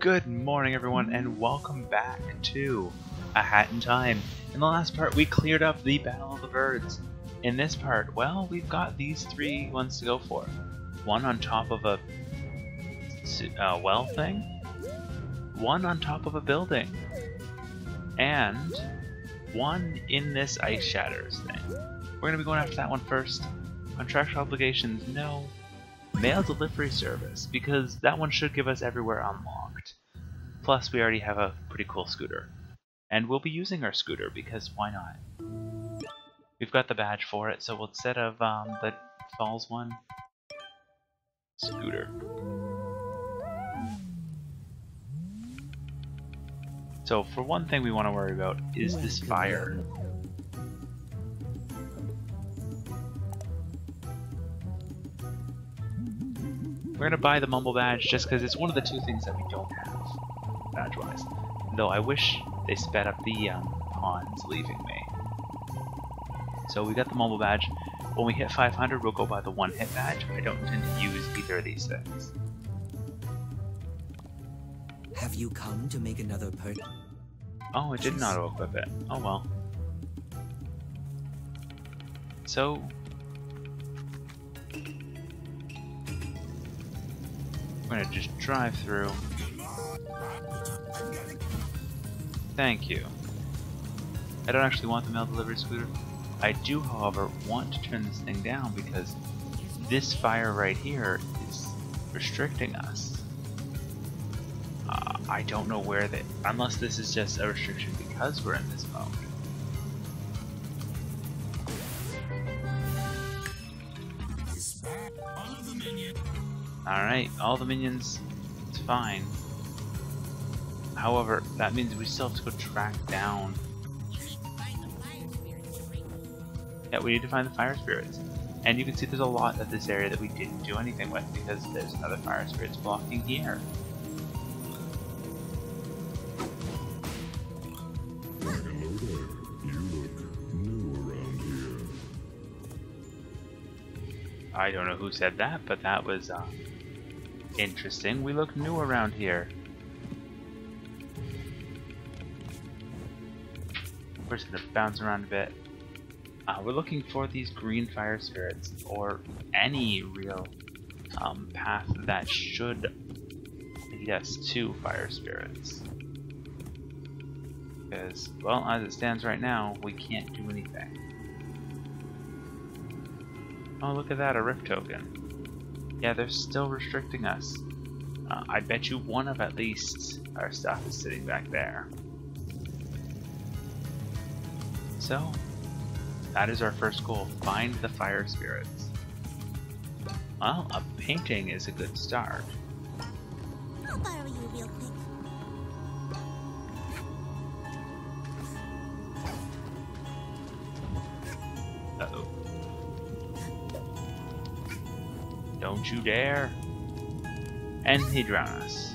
Good morning, everyone, and welcome back to A Hat in Time. In the last part, we cleared up the Battle of the Birds. In this part, well, we've got these three ones to go for. One on top of a uh, well thing, one on top of a building, and one in this ice shatters thing. We're going to be going after that one first. Contractual obligations, no. Mail delivery service, because that one should give us everywhere unlocked. Plus, we already have a pretty cool scooter. And we'll be using our scooter, because why not? We've got the badge for it, so we'll, instead of um, the Falls one, scooter. So for one thing we want to worry about is this fire. We're gonna buy the Mumble badge just because it's one of the two things that we don't have, badge-wise. Though I wish they sped up the um, Pons leaving me. So we got the Mumble badge. When we hit 500, we'll go buy the one hit badge. I don't intend to use either of these things. Have you come to make another per- Oh, it did not auto-equip it. Oh well. So... Gonna just drive through. Thank you. I don't actually want the mail delivery scooter. I do, however, want to turn this thing down because this fire right here is restricting us. Uh, I don't know where they, unless this is just a restriction because we're in this mode. Alright, all the minions, it's fine. However, that means we still have to go track down. Yeah, we need to find the fire spirits. And you can see there's a lot of this area that we didn't do anything with because there's another fire spirits blocking here. I don't know who said that, but that was uh, interesting. We look new around here. We're just gonna bounce around a bit. Uh, we're looking for these green fire spirits, or any real um, path that should lead us to fire spirits. Because, well, as it stands right now, we can't do anything. Oh, look at that, a rift token. Yeah, they're still restricting us. Uh, I bet you one of at least our stuff is sitting back there. So, that is our first goal, find the fire spirits. Well, a painting is a good start. I'll borrow you real quick. Don't you dare. And he drown us.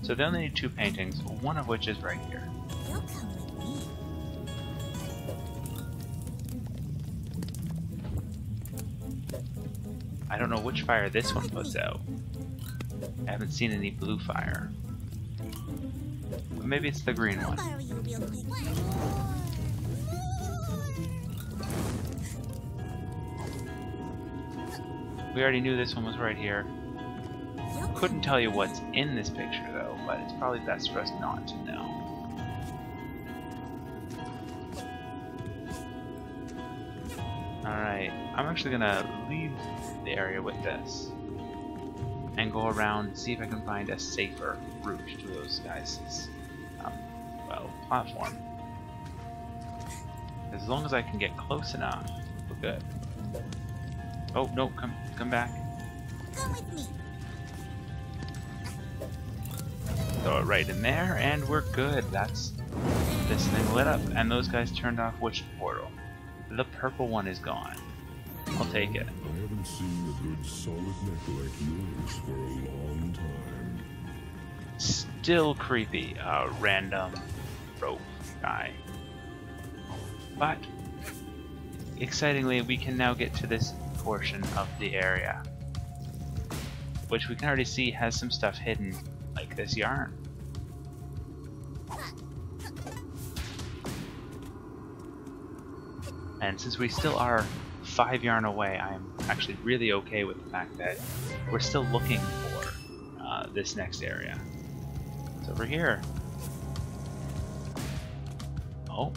So they only need two paintings, one of which is right here. You'll come with me. I don't know which fire this one puts out. I haven't seen any blue fire. But maybe it's the green one. We already knew this one was right here. Couldn't tell you what's in this picture though, but it's probably best for us not to know. Alright, I'm actually gonna leave the area with this and go around and see if I can find a safer route to those guys' um, well, platform. As long as I can get close enough. Oh no, come come back. come with me. Throw it right in there, and we're good. That's this thing lit up, and those guys turned off which portal? The purple one is gone. I'll take it. I haven't seen a good solid neck like yours for a long time. Still creepy, uh, random rope guy. But excitingly, we can now get to this portion of the area. which we can already see has some stuff hidden, like this yarn. And since we still are five yarn away, I'm actually really okay with the fact that we're still looking for uh, this next area. It's over here. Oh.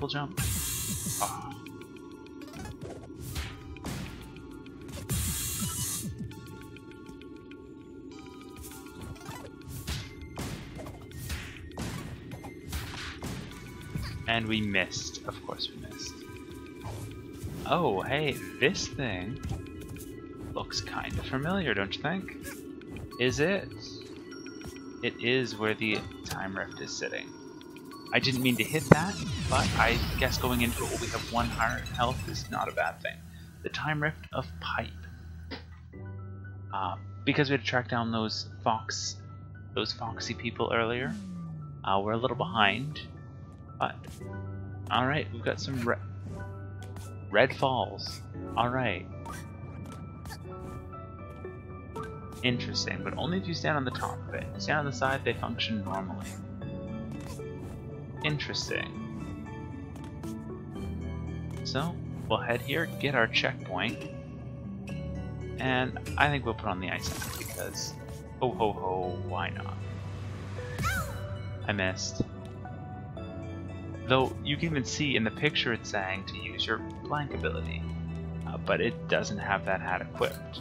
Double jump. Ah. And we missed. Of course we missed. Oh, hey, this thing looks kind of familiar, don't you think? Is it? It is where the time rift is sitting. I didn't mean to hit that, but I guess going into it, we have one heart health is not a bad thing. The time rift of pipe. Uh, because we had to track down those fox, those foxy people earlier, uh, we're a little behind. But all right, we've got some re red falls. All right. Interesting, but only if you stand on the top of it. Stand on the side, they function normally. Interesting. So, we'll head here, get our checkpoint, and I think we'll put on the ice axe because, ho ho ho, why not? I missed. Though you can even see in the picture it's saying to use your blank ability, uh, but it doesn't have that hat equipped.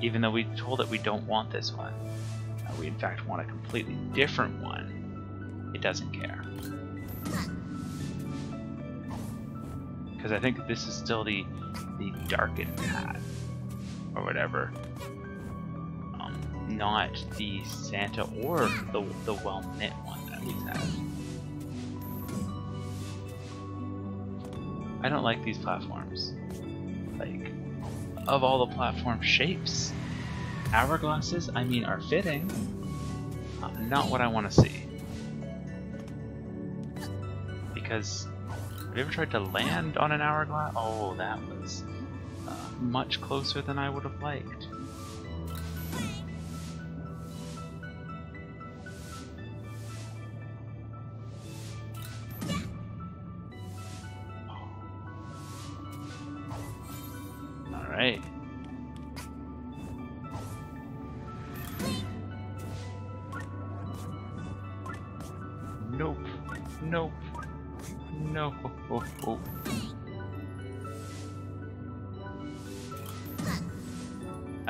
Even though we told it we don't want this one, uh, we in fact want a completely different one, it doesn't care. Because I think this is still the the darkened hat, or whatever. Um, not the Santa or the the well knit one that we have. I don't like these platforms. Like, of all the platform shapes, hourglasses, I mean, are fitting. Uh, not what I want to see. Because, have you ever tried to land on an hourglass? Oh, that was uh, much closer than I would have liked.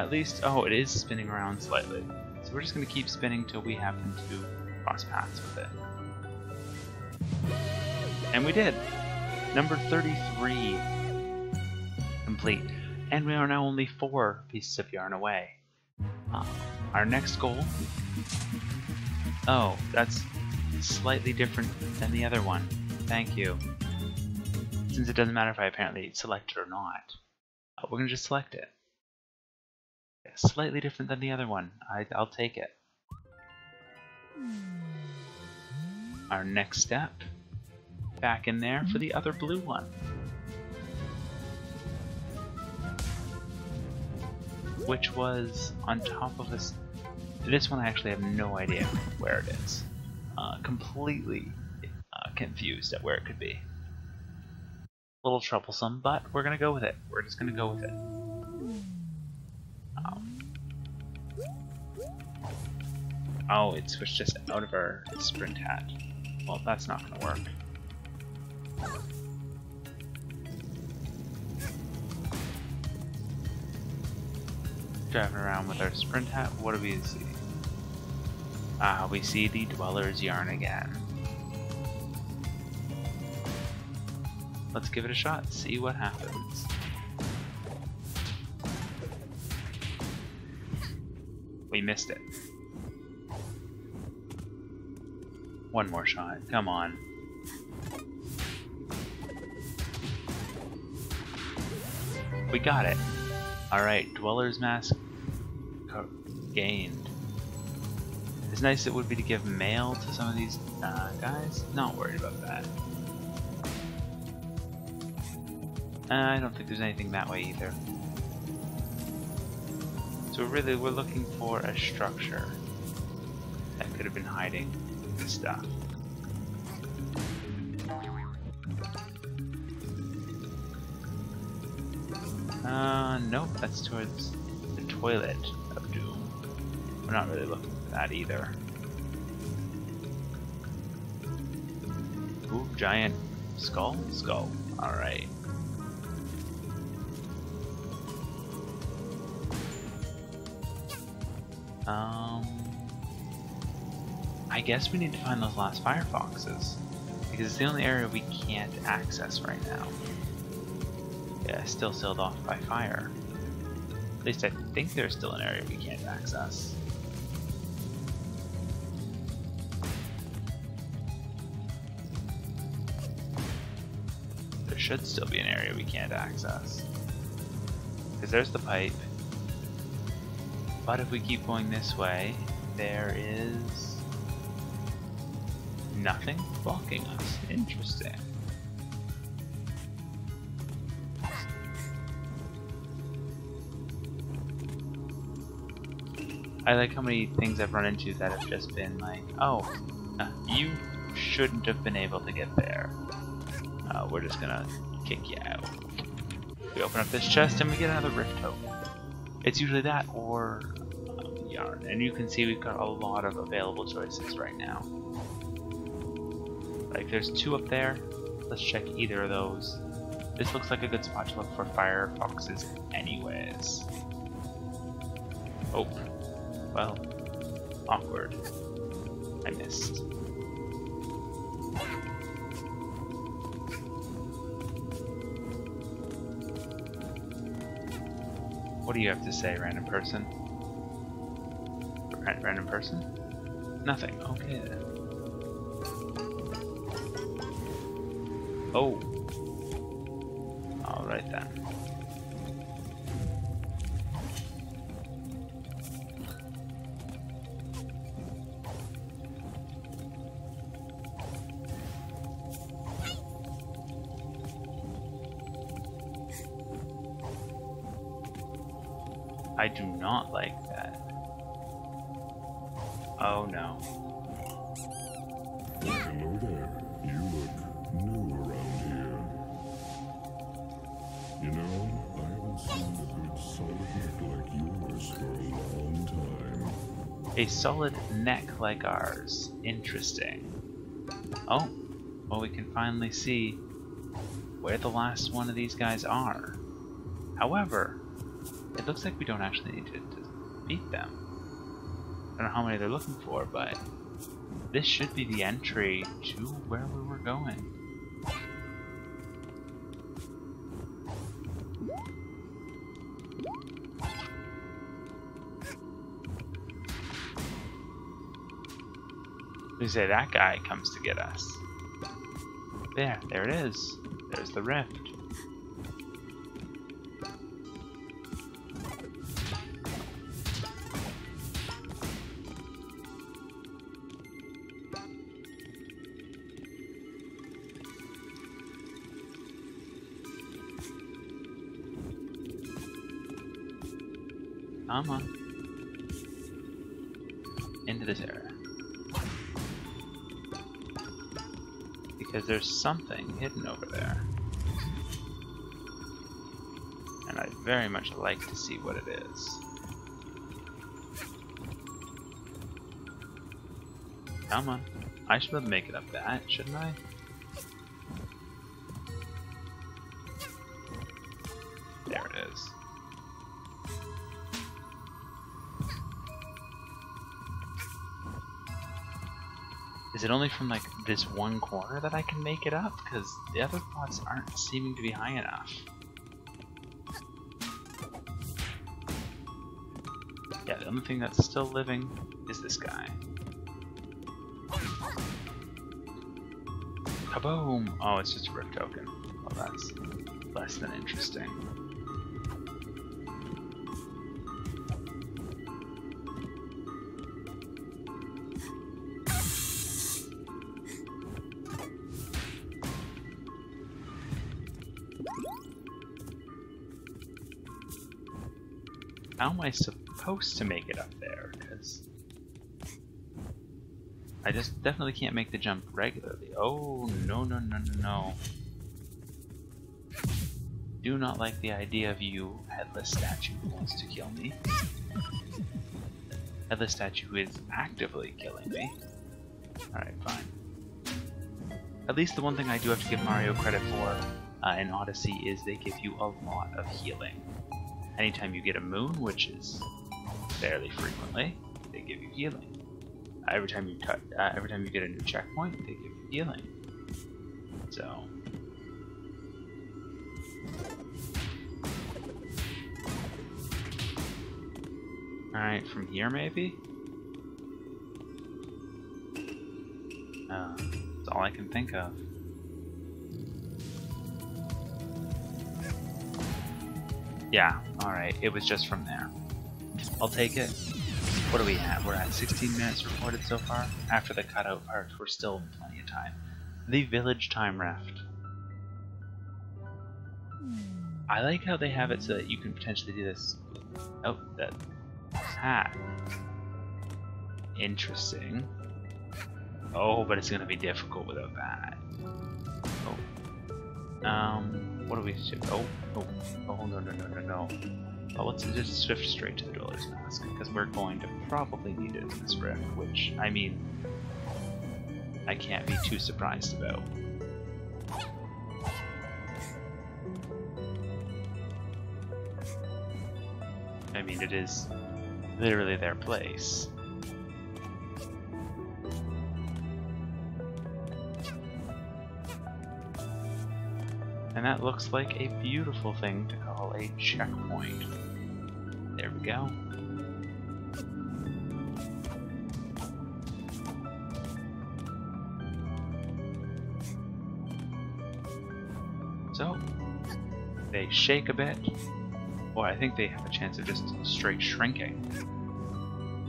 At least, oh, it is spinning around slightly. So we're just going to keep spinning till we happen to cross paths with it. And we did! Number 33 complete. And we are now only four pieces of yarn away. Uh, our next goal... Oh, that's slightly different than the other one. Thank you. Since it doesn't matter if I apparently select it or not, uh, we're going to just select it. Slightly different than the other one. I, I'll take it. Our next step, back in there for the other blue one. which was on top of this. This one I actually have no idea where it is. Uh, completely uh, confused at where it could be. A little troublesome, but we're gonna go with it. We're just gonna go with it. Oh, it switched just out of our sprint hat. Well, that's not gonna work. driving around with our sprint hat, what do we see? Ah, we see the Dweller's Yarn again. Let's give it a shot, see what happens. We missed it. One more shot, come on. We got it. Alright, Dweller's Mask gained. As nice it would be to give mail to some of these uh, guys, not worried about that. Uh, I don't think there's anything that way either. So really, we're looking for a structure that could have been hiding stuff. Uh, nope, that's towards the toilet of doom. We're not really looking for that either. Ooh, giant skull? Skull. Alright. Um, I guess we need to find those last firefoxes because it's the only area we can't access right now. Yeah, still sealed off by fire. At least I think there's still an area we can't access. There should still be an area we can't access. Because there's the pipe. But if we keep going this way, there is nothing blocking us. Interesting. I like how many things I've run into that have just been like, oh, uh, you shouldn't have been able to get there. Uh, we're just gonna kick you out. We open up this chest and we get another rift token. It's usually that or um, yarn, and you can see we've got a lot of available choices right now. Like there's two up there. Let's check either of those. This looks like a good spot to look for fire foxes anyways. Oh, well, awkward. I missed. What do you have to say, random person? Random person? Nothing. Okay then. Oh. Alright then. I do not like that. Oh no. A solid neck like ours. Interesting. Oh, well we can finally see where the last one of these guys are. However, it looks like we don't actually need to, to beat them. I don't know how many they're looking for, but this should be the entry to where we were going. Say that guy comes to get us. There, there it is. There's the rift. On. Into this area. Because there's something hidden over there. And I'd very much like to see what it is. Come on. I should to make it up that, shouldn't I? Is it only from like this one corner that I can make it up? Because the other spots aren't seeming to be high enough. Yeah, the only thing that's still living is this guy. Kaboom! Oh, it's just a rift token. Well, that's less than interesting. How am I supposed to make it up there? Because I just definitely can't make the jump regularly. Oh, no, no, no, no, no. Do not like the idea of you, headless statue who wants to kill me. Headless statue is actively killing me. Alright, fine. At least the one thing I do have to give Mario credit for uh, in Odyssey is they give you a lot of healing. Anytime you get a moon, which is fairly frequently, they give you healing. Uh, every time you cut, uh, every time you get a new checkpoint, they give you healing. So. Alright, from here maybe? Uh, that's all I can think of. Yeah, alright, it was just from there. I'll take it. What do we have? We're at 16 minutes recorded so far. After the cutout part, we're still plenty of time. The Village Time Rift. I like how they have it so that you can potentially do this. Oh, that hat. Interesting. Oh, but it's gonna be difficult without that. Oh. Um, what do we do? Oh, oh, oh, no, no, no, no, no. Well, let's just shift straight to the Dweller's Mask, because we're going to probably need it in this rift, which, I mean, I can't be too surprised about. I mean, it is literally their place. And that looks like a beautiful thing to call a checkpoint. There we go. So, they shake a bit, or I think they have a chance of just straight shrinking.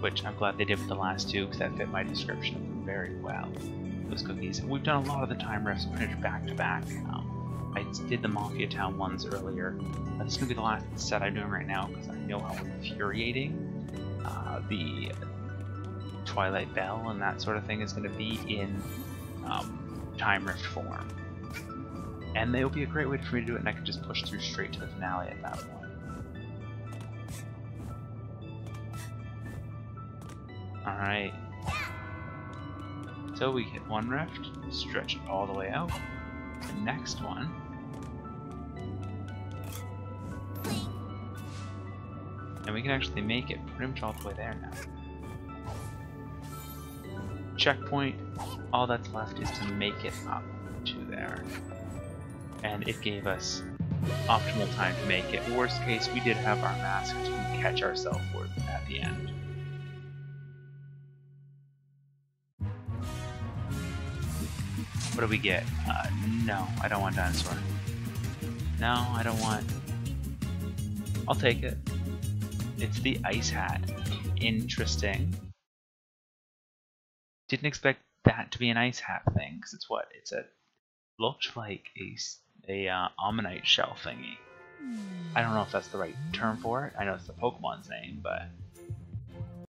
Which I'm glad they did with the last two, because that fit my description of them very well. Those cookies. We've done a lot of the time rifts pretty back to back. I did the Mafia Town ones earlier. This is going to be the last set I'm doing right now, because I know how infuriating uh, the Twilight Bell and that sort of thing is going to be in um, time rift form. And they will be a great way for me to do it, and I can just push through straight to the finale at that point. Alright. So we hit one rift, stretch it all the way out. The next one. And we can actually make it pretty much all the way there now. Checkpoint. All that's left is to make it up to there. And it gave us optimal time to make it. Worst case, we did have our mask to catch ourselves at the end. What do we get? Uh, no, I don't want dinosaur. No, I don't want... I'll take it. It's the ice hat. Interesting. Didn't expect that to be an ice hat thing, because it's what? It's a... Looked like a, a uh, Ammonite shell thingy. I don't know if that's the right term for it. I know it's the Pokemon's name, but